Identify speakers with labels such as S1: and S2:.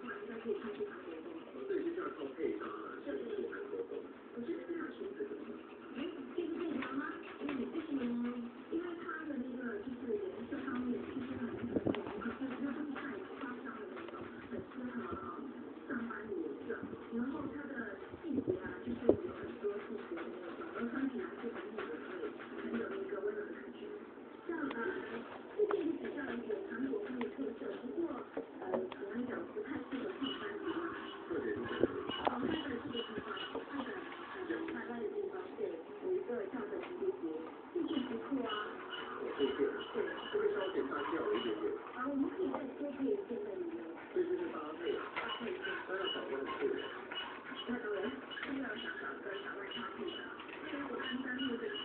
S1: 不然这里看球打
S2: 这可以对，对，这
S1: 个
S2: 稍微简单调一点点。
S1: 好，我可以再多配一在里面。
S2: 对，这个包，对，包，
S1: 对，对，
S2: 不要搞乱。对，
S1: 那个，哎，那个，小小哥，小外套，那个，就是我刚刚。